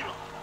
是吗？